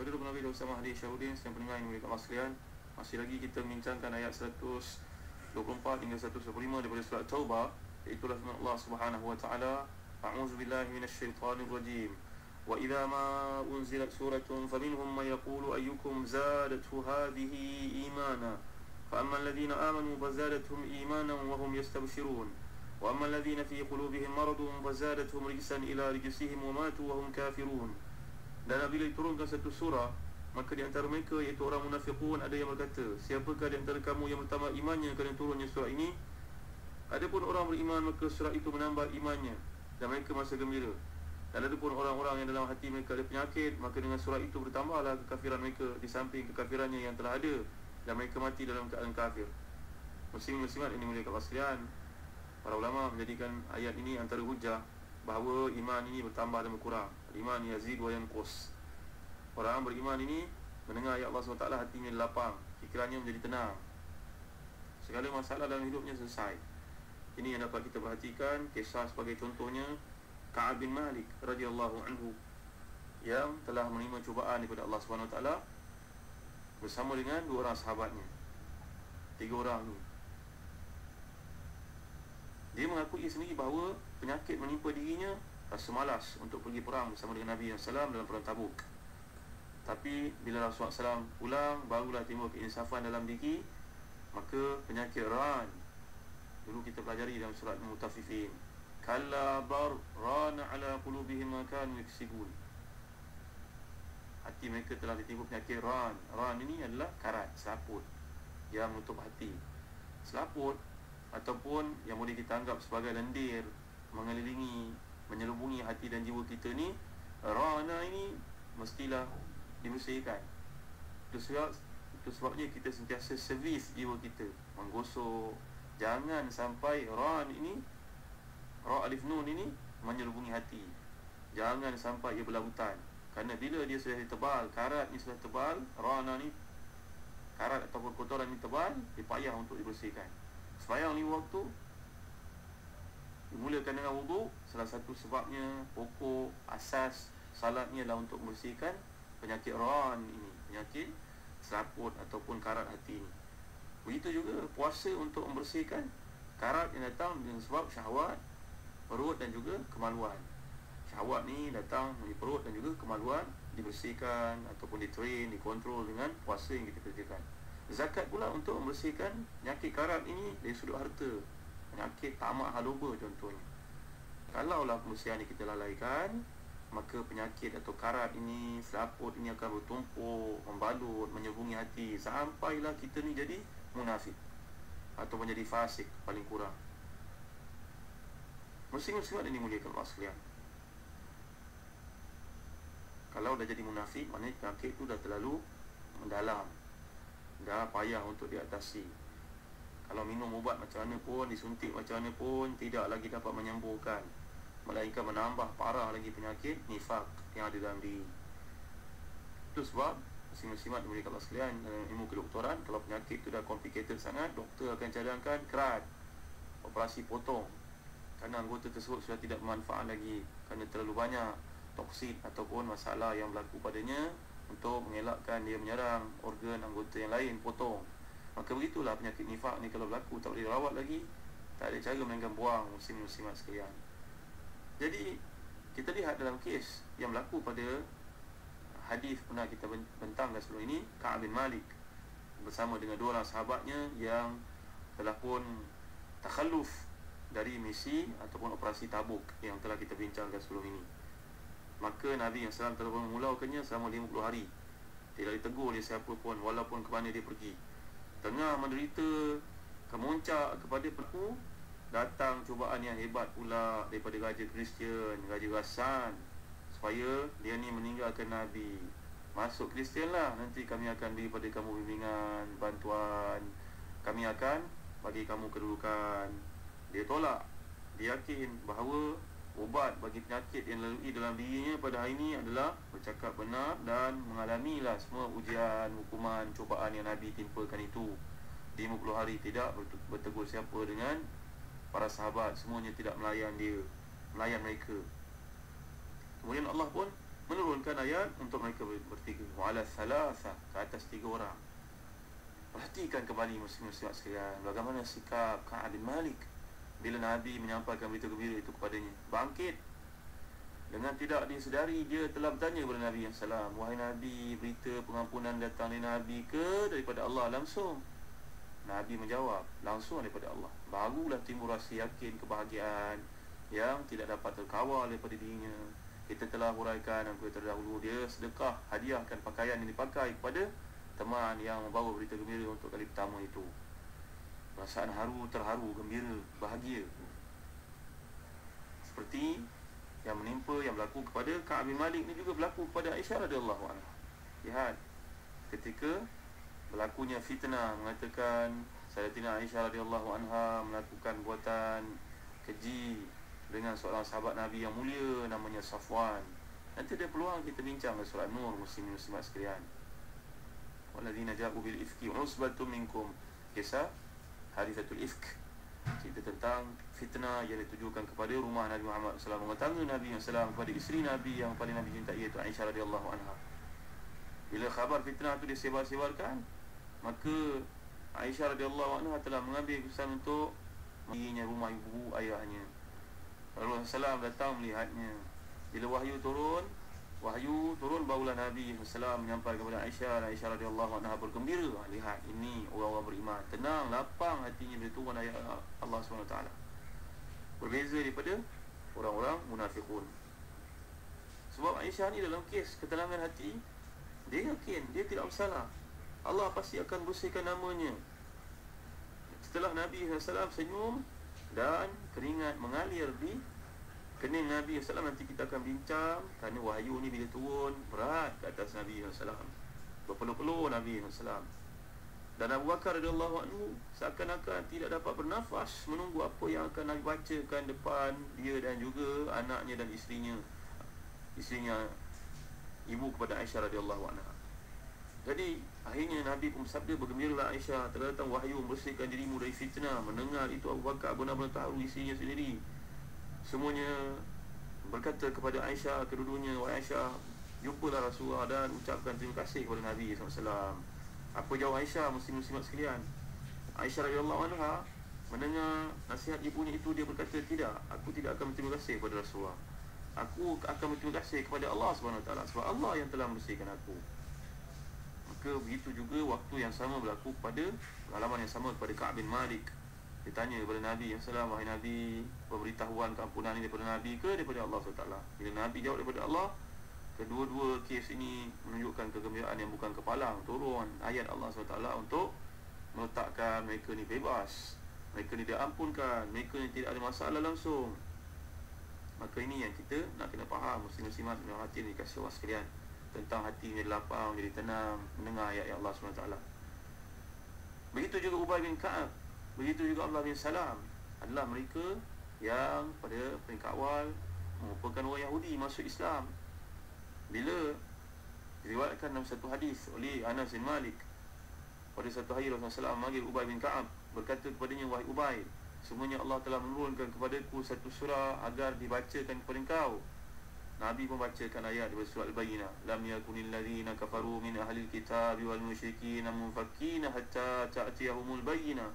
Saudara Nabi dan Usama Hadi Syahudin Yang pendengar yang Allah sekalian Masih lagi kita membincangkan ayat 124 hingga 125 daripada surat Taubah Itulah firman Allah Subhanahu wa taala A'udzu billahi minasyaitonir rajim Wa idza ma unzilat suratun faminhum man yaqulu ayyukum zadatu hadhihi imana فأما الذين آمنوا فزادتهم إيمانا وهم يستبشرون وأما الذين في قلوبهم مرض فزادتهم رجسا إلى رجسهم وماتوا وهم كافرون Dan bila diturunkan satu surah Maka di antara mereka iaitu orang munafiqun Ada yang berkata Siapakah di antara kamu yang bertambah imannya Kerana turunnya surah ini? Adapun orang beriman Maka surah itu menambah imannya Dan mereka masa gembira. Dan ada pun orang-orang yang dalam hati mereka ada penyakit Maka dengan surah itu bertambahlah kekafiran mereka Di samping kekafirannya yang telah ada Dan mereka mati dalam keadaan kafir. Muslim-muslimat ini mulia kat Para ulama menjadikan ayat ini antara hujah bahawa iman ini bertambah dan berkurang. Iman yazid wa yanqus. Orang beriman ini mendengar ayat Allah SWT hatinya lapang, fikirannya menjadi tenang. Segala masalah dalam hidupnya selesai. Ini yang dapat kita perhatikan kisah sebagai contohnya Ka'ab bin Malik radhiyallahu anhu yang telah menerima cubaan daripada Allah SWT bersama dengan dua orang sahabatnya. Tiga orang ni. Dia mengakui sendiri bahawa penyakit menimpa dirinya rasa malas untuk pergi perang bersama dengan Nabi SAW dalam perang tabuk. Tapi bila Rasulullah SAW pulang barulah timbul keinsafan dalam diri maka penyakit ran. Dulu kita pelajari dalam surat mutafifin kalla bar rana ala qulubihim ma kanu yaksibun. Hati mereka telah ditimbul penyakit ran. Ran ini adalah karat selaput yang menutup hati. Selaput ataupun yang boleh kita anggap sebagai lendir mengelilingi menyelubungi hati dan jiwa kita ni rana ini mestilah dibersihkan. Itu sebab itu sebabnya kita sentiasa servis jiwa kita. Menggosok jangan sampai ran ini ra alif nun ini menyelubungi hati. Jangan sampai ia berlabutan kerana bila dia sudah tebal karat ni sudah tebal rana ni karat ataupun kotoran ni tebal dia payah untuk dibersihkan Semayang lima waktu Dimulakan dengan wuduk Salah satu sebabnya Pokok Asas Salatnya adalah untuk membersihkan Penyakit ron ini Penyakit Seraput Ataupun karat hati ini. Begitu juga Puasa untuk membersihkan Karat yang datang Dengan sebab syahwat Perut dan juga kemaluan. Syahwat ni datang Dari perut dan juga kemaluan Dibersihkan Ataupun ditrain Dikontrol dengan Puasa yang kita kerjakan Zakat pula untuk membersihkan penyakit karat ini dari sudut harta. Penyakit tamak haluba contohnya. Kalaulah pembersihan ini kita lalaikan, maka penyakit atau karat ini, selaput ini akan bertumpuk, membalut, menyebungi hati. Sampailah kita ni jadi munafik. Atau menjadi fasik paling kurang. Muslim-muslimat ini muliakan Allah sekalian. Kalau dah jadi munafik, maknanya penyakit itu dah terlalu mendalam dah payah untuk diatasi. Kalau minum ubat macam mana pun disuntik macam mana pun tidak lagi dapat menyembuhkan. Melainkan menambah parah lagi penyakit nifak yang ada dalam diri. Itu sebab muslim-muslimat dimulai kalau sekalian dalam ilmu kedoktoran kalau penyakit itu dah complicated sangat doktor akan cadangkan kerat. Operasi potong. Kerana anggota tersebut sudah tidak bermanfaat lagi kerana terlalu banyak toksin ataupun masalah yang berlaku padanya untuk mengelakkan dia menyerang organ anggota yang lain potong. Maka begitulah penyakit nifak ni kalau berlaku tak boleh rawat lagi tak ada cara melainkan buang muslim-muslimat sekalian. Jadi kita lihat dalam kes yang berlaku pada hadis pernah kita bentangkan sebelum ini Ka'ab bin Malik. Bersama dengan dua orang sahabatnya yang telah pun takhalluf dari misi ataupun operasi tabuk yang telah kita bincangkan sebelum ini maka Nabi yang salam telah memulaukannya selama 50 hari. Tidak ditegur oleh siapa pun walaupun ke mana dia pergi. Tengah menderita kemuncak kepada pelaku datang cubaan yang hebat pula daripada Raja Kristian, Raja Rasan supaya dia ni meninggalkan Nabi. Masuk Kristian lah nanti kami akan beri pada kamu bimbingan bantuan. Kami akan bagi kamu kedudukan. Dia tolak. Dia yakin bahawa ubat bagi penyakit yang lalui dalam dirinya pada hari ini adalah bercakap benar dan mengalamilah semua ujian, hukuman, cubaan yang Nabi timpakan itu. Di 50 hari tidak bertegur siapa dengan para sahabat. Semuanya tidak melayan dia melayan mereka. Kemudian Allah pun menurunkan ayat untuk mereka bertiga. Wala salasa ke atas tiga orang. Perhatikan kembali muslim-muslimat sekalian bagaimana sikap Ka'ab bin Malik bila Nabi menyampaikan berita gembira itu kepadanya bangkit. Dengan tidak disedari dia telah bertanya kepada Nabi yang salam wahai Nabi berita pengampunan datang dari Nabi ke daripada Allah langsung? Nabi menjawab langsung daripada Allah. Barulah timbul rasa yakin kebahagiaan Yang tidak dapat terkawal daripada dirinya. Kita telah huraikan dan kita terdahulu. Dia sedekah hadiahkan pakaian yang dipakai kepada Teman yang membawa berita gembira untuk kali pertama itu Perasaan haru, terharu, gembira, bahagia Seperti yang menimpa, yang berlaku kepada Ka'ab bin Malik ni juga berlaku kepada Aisyah radhiyallahu anha. Lihat ketika berlakunya fitnah mengatakan Sayyidatina Aisyah radhiyallahu anha melakukan buatan keji dengan seorang sahabat Nabi yang mulia namanya Safwan. Nanti ada peluang kita bincang dalam surah Nur muslimin muslimat sekalian. Walladzina ja'u bil ifki usbatum minkum. Kisah hadithatul ifk. Cerita tentang fitnah yang ditujukan kepada rumah Nabi Muhammad SAW Mengetangga Nabi SAW kepada isteri Nabi yang paling Nabi cintai iaitu Aisyah radhiyallahu anha. Bila khabar fitnah itu disebar-sebarkan Maka Aisyah radhiyallahu anha telah mengambil keputusan untuk Menginya rumah ibu ayahnya. Rasulullah datang melihatnya. Bila wahyu turun Wahyu turun barulah Nabi SAW menyampaikan kepada Aisyah. Aisyah radhiyallahu anha bergembira. Lihat ini orang-orang beriman. Tenang, lapang hatinya bila turun ayat Allah SWT Berbeza daripada orang-orang munafiqun. Sebab Aisyah ni dalam kes ketenangan hati Dia yakin, dia tidak bersalah. Allah pasti akan bersihkan namanya. Setelah Nabi SAW senyum Dan keringat mengalir di Kening Nabi SAW nanti kita akan bincang Kerana wahyu ni bila turun Berat ke atas Nabi SAW Berpeluh-peluh Nabi SAW Dan Abu Bakar anhu Seakan-akan tidak dapat bernafas Menunggu apa yang akan Nabi bacakan depan Dia dan juga anaknya dan isterinya. Isterinya Ibu kepada Aisyah radhiyallahu anha. Jadi akhirnya Nabi pun bersabda bergembiralah Aisyah telah datang wahyu membersihkan dirimu dari fitnah. Mendengar itu Abu Bakar benar-benar tahu isinya sendiri semuanya berkata kepada Aisyah kedua-duanya wahai Aisyah jumpalah Rasulullah dan ucapkan terima kasih kepada Nabi SAW apa jawab Aisyah? Muslim-muslimat sekalian. Aisyah radhiyallahu anha mendengar nasihat ibunya itu dia berkata tidak aku tidak akan berterima kasih kepada Rasulullah. Aku akan berterima kasih kepada Allah SWT sebab Allah yang telah membersihkan aku. Maka begitu juga waktu yang sama berlaku pada pengalaman yang sama kepada Ka'ab bin Malik. Dia tanya kepada Nabi yang salam, wahai Nabi, pemberitahuan keampunan ini daripada Nabi ke daripada Allah SWT? Bila Nabi jawab daripada Allah, kedua-dua kes ini menunjukkan kegembiraan yang bukan kepalang. Turun ayat Allah SWT untuk meletakkan mereka ni bebas. Mereka ni diampunkan. Mereka ni tidak ada masalah langsung. Maka ini yang kita nak kena faham. Muslim-muslimat yang hati ni kasih Allah sekalian tentang hatinya lapang jadi tenang mendengar ayat Allah SWT begitu juga Ubay bin Ka'ab begitu juga Allah bin Salam. Adalah mereka yang pada peringkat awal merupakan orang Yahudi masuk Islam. Bila diriwayatkan dalam satu hadis oleh Anas bin Malik pada satu hari Rasulullah SAW memanggil Ubay bin Ka'ab berkata kepadanya wahai Ubay semuanya Allah telah menurunkan kepadaku satu surah agar dibacakan kepada engkau. Nabi membacakan ayat di surah Al-Bayyinah lam yakunil ladzina kafaru min ahli kitab wal musyrikin munfakin hatta ta'tiyahumul bayyinah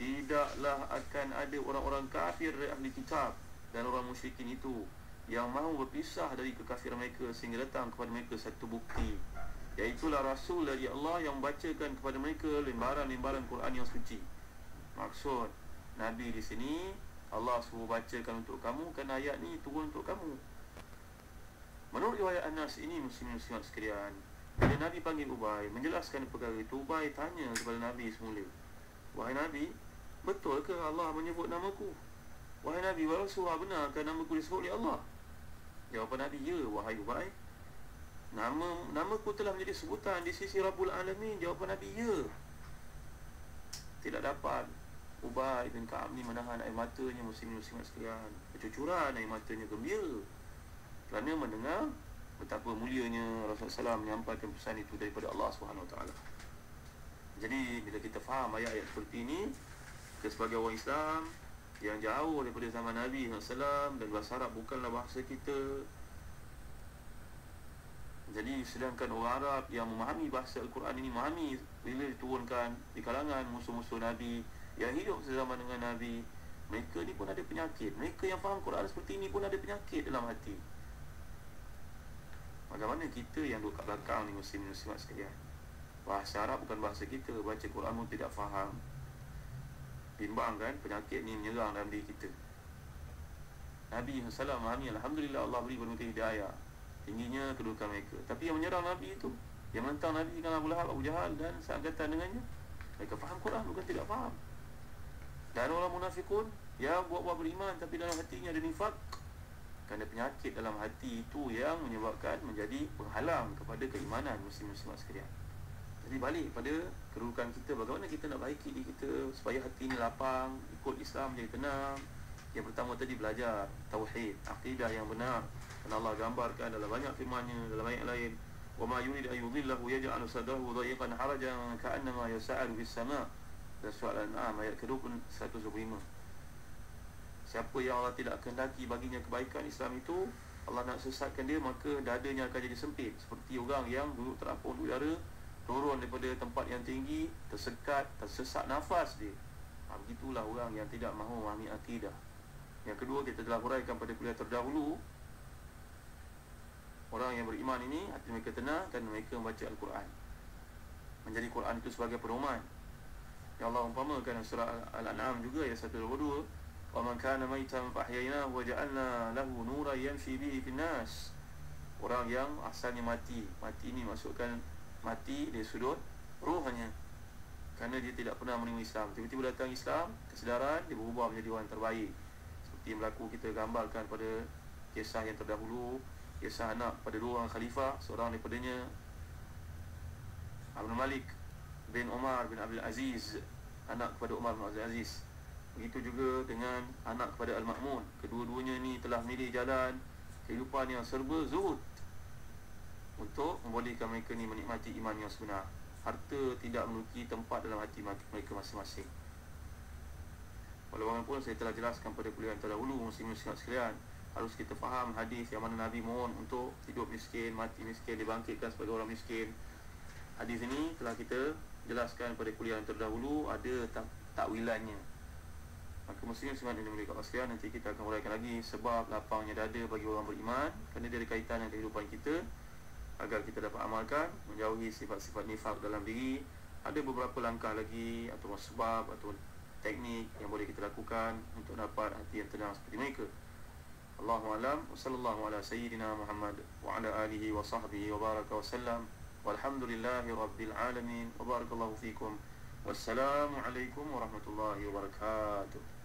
tidaklah akan ada orang-orang kafir dari ahli kitab dan orang musyrikin itu yang mahu berpisah dari kekafiran mereka sehingga datang kepada mereka satu bukti. Iaitulah Rasul dari Allah yang membacakan kepada mereka lembaran-lembaran Quran yang suci. Maksud Nabi di sini Allah suruh bacakan untuk kamu Kerana ayat ni turun untuk kamu. Menurut riwayat Anas ini muslim-muslimat sekalian Bila Nabi panggil Ubay Menjelaskan perkara itu Ubay tanya kepada Nabi semula Wahai Nabi Betul ke Allah menyebut namaku? Wahai Nabi, wa Rasulullah benarkah namaku disebut oleh Allah? Jawapan Nabi, ya wahai Ubay. Nama namaku telah menjadi sebutan di sisi Rabbul Alamin. Jawapan Nabi, ya. Tidak dapat Ubay bin Ka'ab ni menahan air matanya muslim-muslimat sekalian. Kecucuran air matanya gembira. Kerana mendengar betapa mulianya Rasulullah SAW menyampaikan pesan itu daripada Allah SWT Jadi bila kita faham ayat-ayat seperti ini Kita sebagai orang Islam yang jauh daripada zaman Nabi SAW dan bahasa Arab bukanlah bahasa kita. Jadi sedangkan orang Arab yang memahami bahasa Al-Quran ini memahami bila diturunkan di kalangan musuh-musuh Nabi yang hidup sezaman dengan Nabi mereka ni pun ada penyakit. Mereka yang faham Quran seperti ini pun ada penyakit dalam hati. Bagaimana kita yang duduk kat belakang ni muslim-muslimat sekalian? Bahasa Arab bukan bahasa kita. Baca Quran pun tidak faham bimbang kan penyakit ni menyerang dalam diri kita. Nabi SAW memahami Alhamdulillah Allah beri penuh hidayah tingginya kedudukan mereka. Tapi yang menyerang Nabi itu yang menentang Nabi kan Abu Lahab, Abu Jahal dan seangkatan dengannya mereka faham Quran bukan tidak faham. Dan orang munafikun yang buat-buat beriman tapi dalam hatinya ada nifak. Kerana penyakit dalam hati itu yang menyebabkan menjadi penghalang kepada keimanan muslim-muslimat sekalian jadi balik pada kedudukan kita Bagaimana kita nak baiki diri kita Supaya hati ini lapang Ikut Islam jadi tenang Yang pertama tadi belajar Tauhid Aqidah yang benar Dan Allah gambarkan dalam banyak firmannya Dalam ayat lain وَمَا يُرِدْ أَيُّذِلَّهُ يَجْعَلُ صَدَهُ ضَيِّقًا حَرَجًا كَأَنَّمَا يَسَعَلُ فِي السَّمَاءِ Dan surat Al-An'am ayat ke-25 Siapa yang Allah tidak kehendaki baginya kebaikan Islam itu Allah nak sesatkan dia Maka dadanya akan jadi sempit Seperti orang yang duduk terapung di udara turun daripada tempat yang tinggi tersekat tersesak nafas dia ha, begitulah orang yang tidak mahu memahami akidah yang kedua kita telah huraikan pada kuliah terdahulu orang yang beriman ini hati mereka tenang dan mereka membaca Al-Quran menjadi Quran itu sebagai pedoman yang Allah umpamakan surah Al-An'am juga ayat 122 وَمَنْ كَانَ مَيْتًا فَحْيَيْنَا وَجَعَلْنَا لَهُ نُورًا يَمْشِي بِهِ فِي النَّاسِ Orang yang asalnya mati Mati ini masukkan mati dari sudut rohnya kerana dia tidak pernah menerima Islam. Tiba-tiba datang Islam kesedaran dia berubah menjadi orang terbaik. Seperti yang berlaku kita gambarkan pada kisah yang terdahulu kisah anak pada dua orang khalifah seorang daripadanya Abdul Malik bin Umar bin Abdul Aziz anak kepada Umar bin Abdul Aziz. Begitu juga dengan anak kepada Al-Ma'mun. Kedua-duanya ni telah milih jalan kehidupan yang serba zuhud untuk membolehkan mereka ni menikmati iman yang sebenar harta tidak memiliki tempat dalam hati mereka masing-masing Walaupun saya telah jelaskan pada kuliah terdahulu muslim-muslim sekalian harus kita faham hadis yang mana Nabi mohon untuk hidup miskin, mati miskin, dibangkitkan sebagai orang miskin. Hadis ini telah kita jelaskan pada kuliah yang terdahulu ada tak takwilannya. Maka muslim semua ini mereka sekalian nanti kita akan uraikan lagi sebab lapangnya dada bagi orang beriman kerana dia ada kaitan dengan kehidupan kita agar kita dapat amalkan menjauhi sifat-sifat nifak dalam diri. Ada beberapa langkah lagi atau sebab atau teknik yang boleh kita lakukan untuk dapat hati yang tenang seperti mereka. Allahu alam. Wa sallallahu ala sayyidina Muhammad wa ala alihi wa sahbihi wa baraka wa sallam. Walhamdulillahi rabbil alamin. Wa barakallahu fikum. Wassalamu alaikum warahmatullahi wabarakatuh